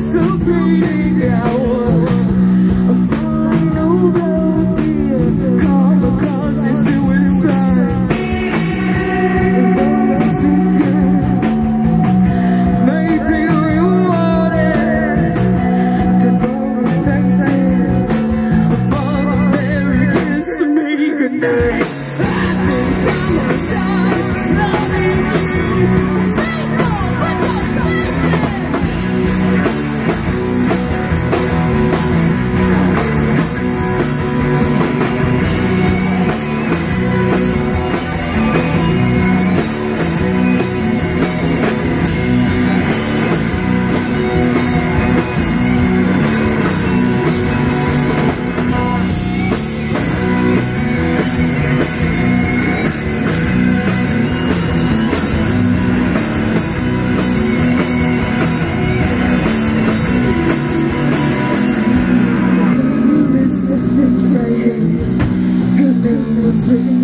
so pretty now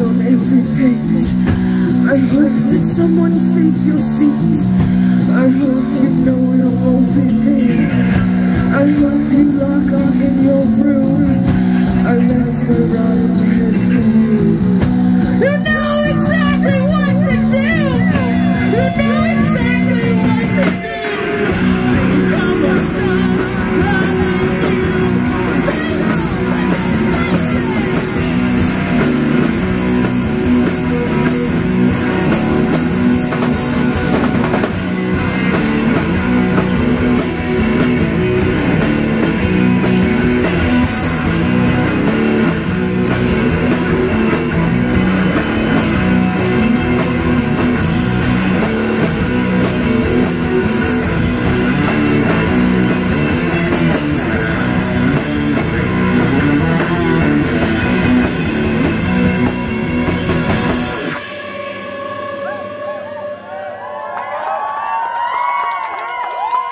on every page. I hope that someone saves your seat. I hope you know you won't be me. I hope you lock up in your room. I left my ride.